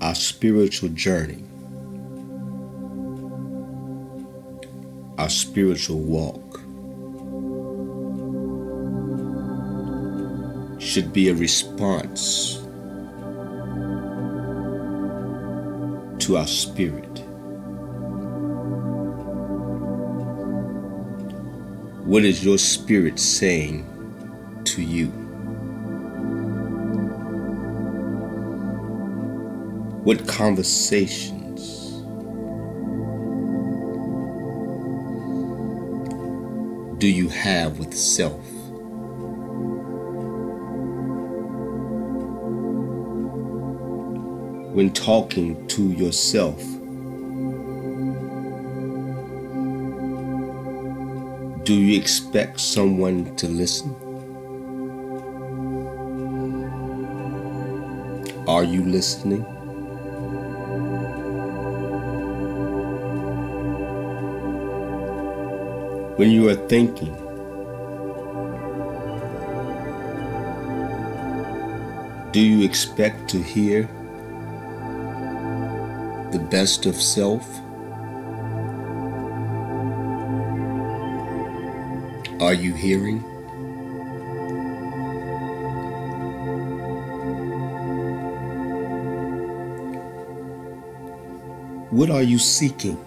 our spiritual journey, our spiritual walk, should be a response to our spirit. What is your spirit saying to you? What conversations do you have with self? When talking to yourself, do you expect someone to listen? Are you listening? When you are thinking, do you expect to hear the best of self? Are you hearing? What are you seeking?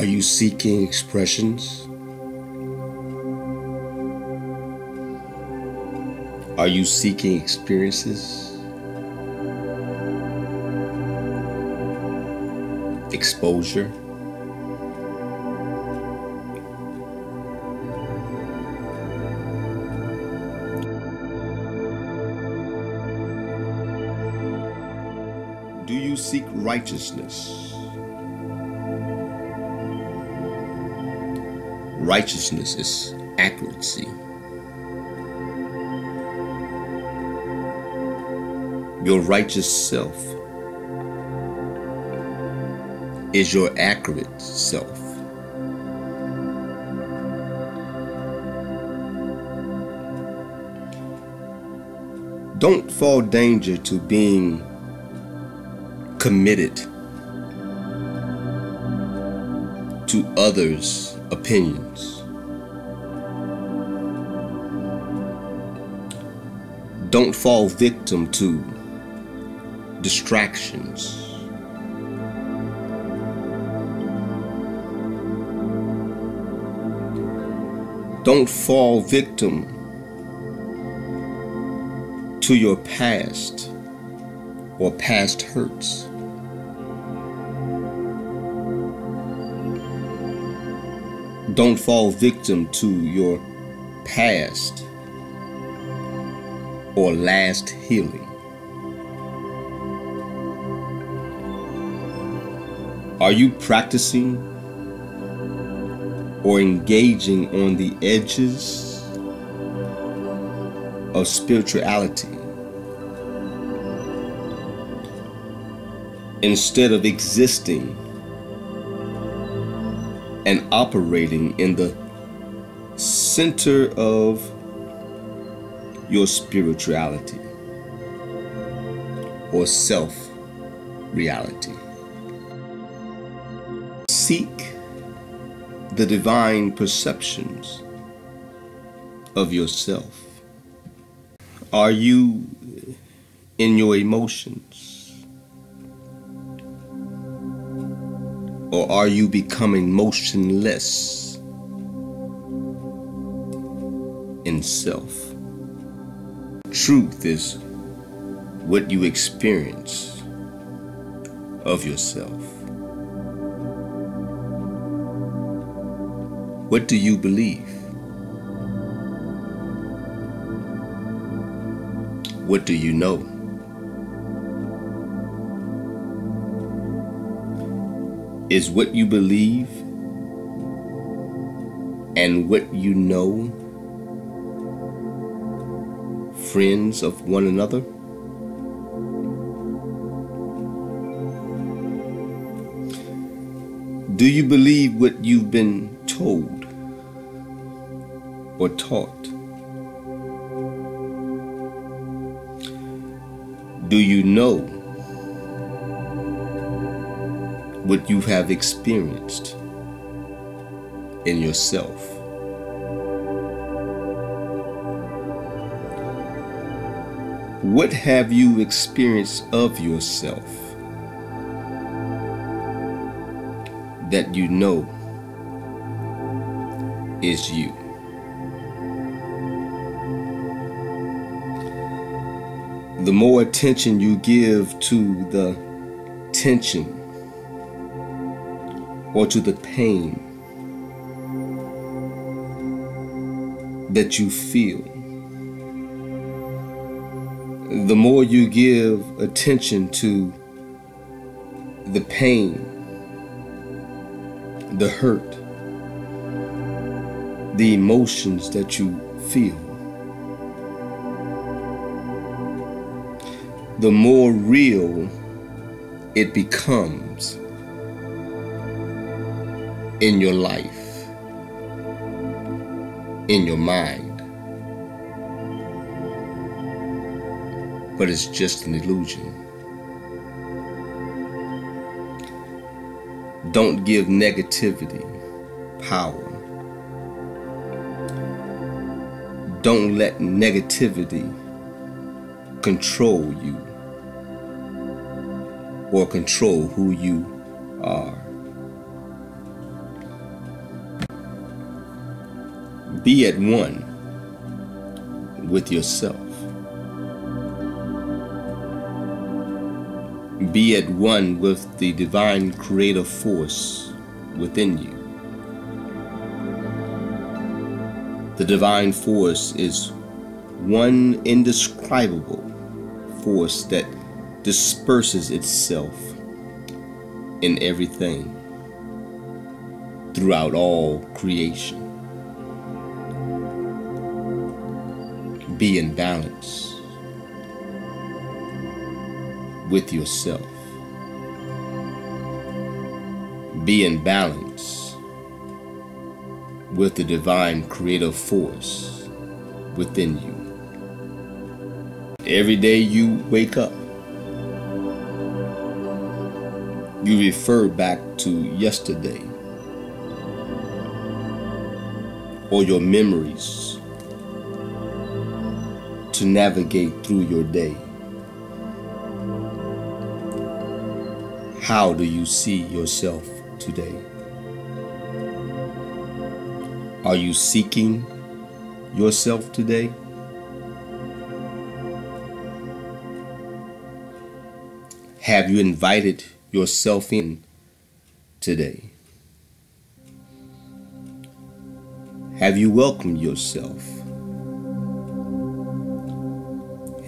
Are you seeking expressions? Are you seeking experiences? Exposure? Do you seek righteousness? Righteousness is accuracy. Your righteous self is your accurate self. Don't fall danger to being committed to others' opinions. Don't fall victim to distractions. Don't fall victim to your past or past hurts. Don't fall victim to your past or last healing. Are you practicing or engaging on the edges of spirituality instead of existing and operating in the center of your spirituality or self reality. Seek the divine perceptions of yourself. Are you in your emotions? Or are you becoming motionless in self? Truth is what you experience of yourself. What do you believe? What do you know? Is what you believe and what you know friends of one another? Do you believe what you've been told or taught? Do you know what you have experienced in yourself? What have you experienced of yourself that you know is you? The more attention you give to the tension or to the pain that you feel, the more you give attention to the pain, the hurt, the emotions that you feel, the more real it becomes in your life, in your mind. but it's just an illusion. Don't give negativity power. Don't let negativity control you or control who you are. Be at one with yourself. Be at one with the divine creative force within you. The divine force is one indescribable force that disperses itself in everything throughout all creation. Be in balance with yourself. Be in balance with the divine creative force within you. Every day you wake up, you refer back to yesterday or your memories to navigate through your day. How do you see yourself today? Are you seeking yourself today? Have you invited yourself in today? Have you welcomed yourself?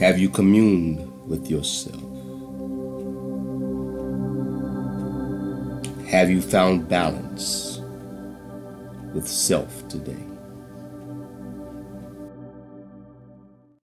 Have you communed with yourself? Have you found balance with self today?